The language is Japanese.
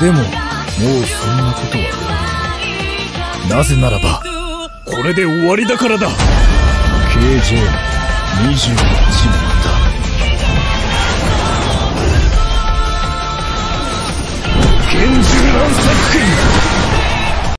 でも、もうそんなことはどうでない。なぜならば、これで終わりだからだ !KJ21